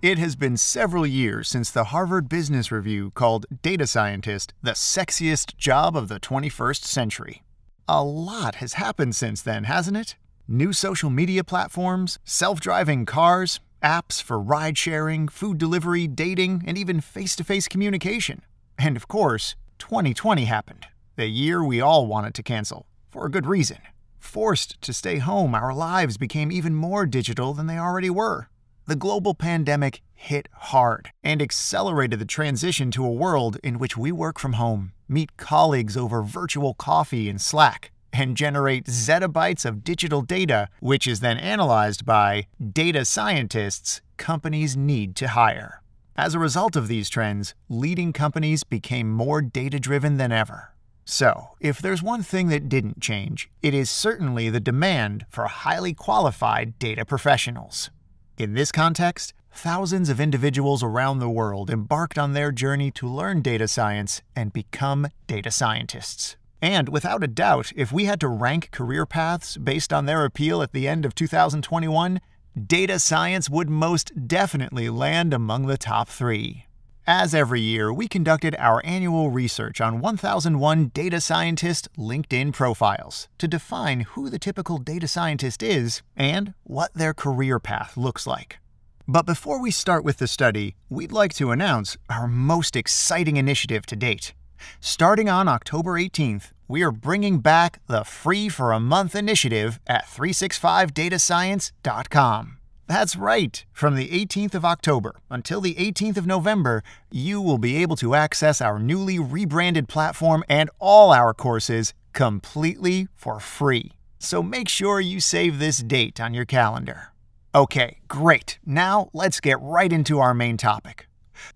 It has been several years since the Harvard Business Review called data scientist the sexiest job of the 21st century. A lot has happened since then, hasn't it? New social media platforms, self driving cars, apps for ride sharing, food delivery, dating, and even face to face communication. And of course, 2020 happened, the year we all wanted to cancel, for a good reason. Forced to stay home, our lives became even more digital than they already were the global pandemic hit hard and accelerated the transition to a world in which we work from home, meet colleagues over virtual coffee and Slack, and generate zettabytes of digital data, which is then analyzed by data scientists companies need to hire. As a result of these trends, leading companies became more data driven than ever. So, if there's one thing that didn't change, it is certainly the demand for highly qualified data professionals. In this context, thousands of individuals around the world embarked on their journey to learn data science and become data scientists. And without a doubt, if we had to rank career paths based on their appeal at the end of 2021, data science would most definitely land among the top three. As every year, we conducted our annual research on 1001 data scientist LinkedIn profiles to define who the typical data scientist is and what their career path looks like. But before we start with the study, we'd like to announce our most exciting initiative to date. Starting on October 18th, we are bringing back the Free for a Month initiative at 365datascience.com. That's right. From the 18th of October until the 18th of November, you will be able to access our newly rebranded platform and all our courses completely for free. So make sure you save this date on your calendar. Okay, great. Now let's get right into our main topic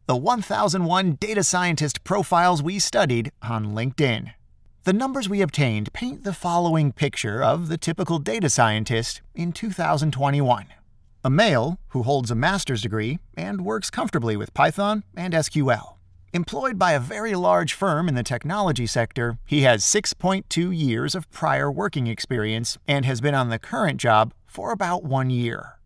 the 1001 data scientist profiles we studied on LinkedIn. The numbers we obtained paint the following picture of the typical data scientist in 2021 a male who holds a master's degree and works comfortably with Python and SQL. Employed by a very large firm in the technology sector, he has 6.2 years of prior working experience and has been on the current job for about one year.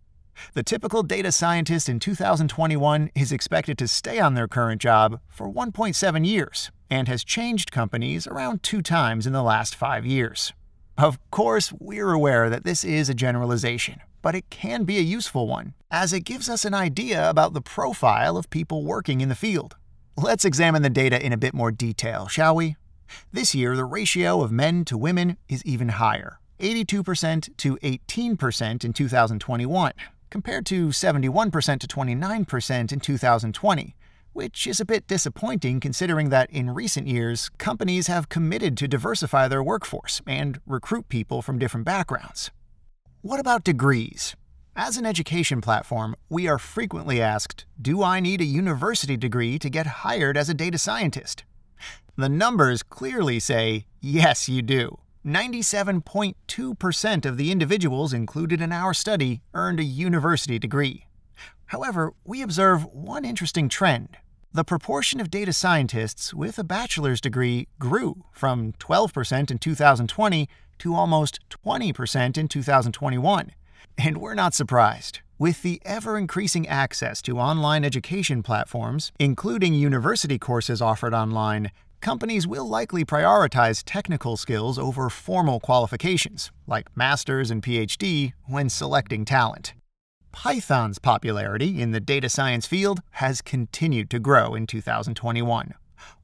The typical data scientist in 2021 is expected to stay on their current job for 1.7 years and has changed companies around two times in the last five years. Of course, we're aware that this is a generalization, but it can be a useful one, as it gives us an idea about the profile of people working in the field. Let's examine the data in a bit more detail, shall we? This year, the ratio of men to women is even higher 82% to 18% in 2021, compared to 71% to 29% in 2020, which is a bit disappointing considering that in recent years, companies have committed to diversify their workforce and recruit people from different backgrounds. What about degrees? As an education platform, we are frequently asked, do I need a university degree to get hired as a data scientist? The numbers clearly say, yes, you do. 97.2% of the individuals included in our study earned a university degree. However, we observe one interesting trend. The proportion of data scientists with a bachelor's degree grew from 12% in 2020 to almost 20% in 2021. And we're not surprised. With the ever increasing access to online education platforms, including university courses offered online, companies will likely prioritize technical skills over formal qualifications, like master's and PhD, when selecting talent. Python's popularity in the data science field has continued to grow in 2021.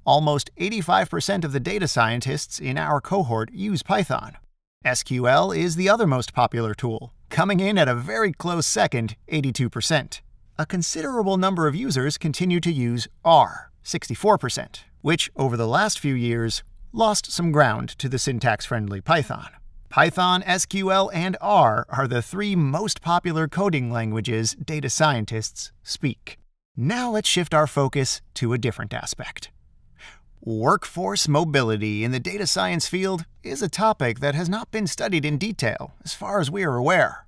Almost 85% of the data scientists in our cohort use Python. SQL is the other most popular tool, coming in at a very close second, 82%. A considerable number of users continue to use R, 64%, which over the last few years lost some ground to the syntax-friendly Python. Python, SQL, and R are the three most popular coding languages data scientists speak. Now let's shift our focus to a different aspect. Workforce mobility in the data science field is a topic that has not been studied in detail, as far as we are aware.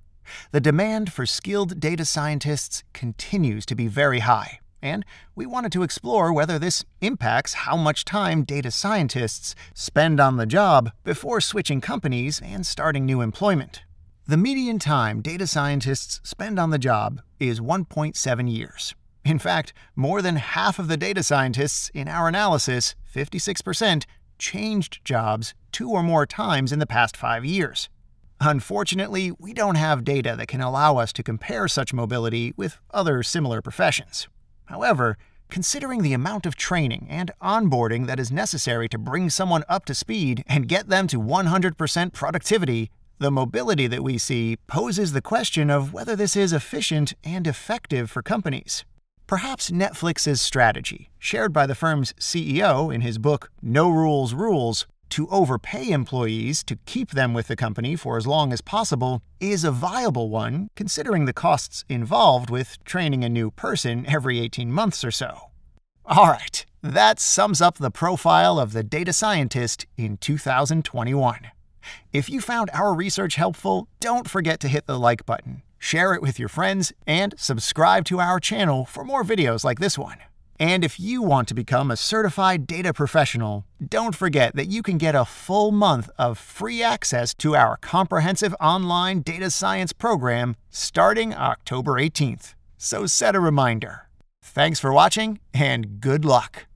The demand for skilled data scientists continues to be very high, and we wanted to explore whether this impacts how much time data scientists spend on the job before switching companies and starting new employment. The median time data scientists spend on the job is 1.7 years. In fact, more than half of the data scientists in our analysis, 56%, changed jobs two or more times in the past five years. Unfortunately, we don't have data that can allow us to compare such mobility with other similar professions. However, considering the amount of training and onboarding that is necessary to bring someone up to speed and get them to 100% productivity, the mobility that we see poses the question of whether this is efficient and effective for companies. Perhaps Netflix's strategy, shared by the firm's CEO in his book No Rules Rules, to overpay employees to keep them with the company for as long as possible is a viable one considering the costs involved with training a new person every 18 months or so. All right, that sums up the profile of the data scientist in 2021. If you found our research helpful, don't forget to hit the like button, share it with your friends, and subscribe to our channel for more videos like this one. And if you want to become a certified data professional, don't forget that you can get a full month of free access to our comprehensive online data science program starting October 18th. So set a reminder. Thanks for watching and good luck.